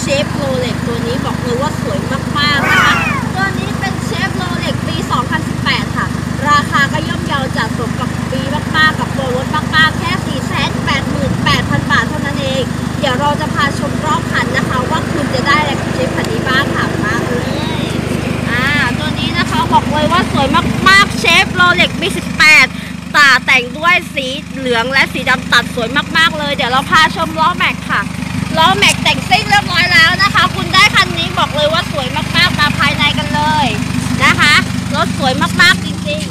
เชฟโรเล็กตัวนี้บอกเลยว่าสวยมากๆนะคะ ตัวนี้เป็นเชฟโรเล็กปี 2018 ค่ะ ราคาก็ย่อมเยาจัดสมกับปีมากๆ กับโปรลดมากๆ แค่ 488,000 บาทเท่านั้นเอง เดี๋ยวเราจะพาชมรอบคันนะคะ ว่าคุณจะได้อะไรกับเชฟคันนี้บ้างค่ะมาเลยอ่าตัวนี้นะคะบอกเลยว่าสวยมากๆเชฟโรเล็กปี 18ตาแต่งด้วยสีเหลืองและสีดำตัดสวยมากๆเลย เดี๋ยวเราพาชมล้อแม็กค่ะล้อแม็กแต่งซิ่งเรียบร้อย รถสวยมากๆจริง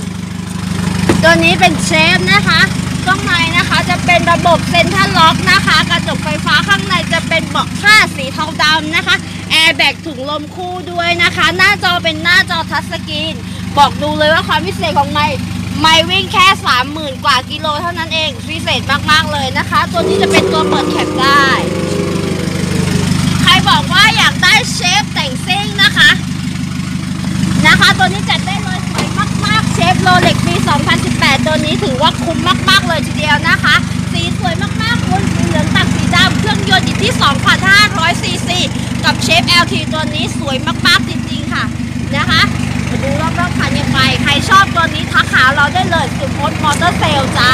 ๆ ตัวนี้เป็นเชฟนะคะข้างในนะคะจะเป็นระบบเซ็นทรัลล็อกนะคะ กระจกไฟฟ้าข้างในจะเป็นเบาะผ้าสีเทาดำนะคะ แอร์แบกถุงลมคู่ด้วยนะคะ หน้าจอเป็นหน้าจอทัชสกรีน บอกดูเลยว่าความพิเศษของไม่ไม่วิ่งแค่ 30,000 กว่ากิโลเท่านั้นเอง พิเศษมากๆเลยนะคะ ตัวนี้จะเป็นตัวเปิดแคปได้ ใครบอกว่าอยากได้เชฟ คุ้มมากๆเลยทีเดียวนะคะ สีสวยมากๆคุณสีเหลืองตัดสีดำเครื่องยนต์อยู่ที่2,500ซีซีกับเชฟ LT ตัวนี้สวยมากๆจริงๆค่ะนะคะมาดูรอบๆคันยังไงใครชอบตัวนี้ทักหาเราได้เลยสุพจน์มอเตอร์เซลจ้า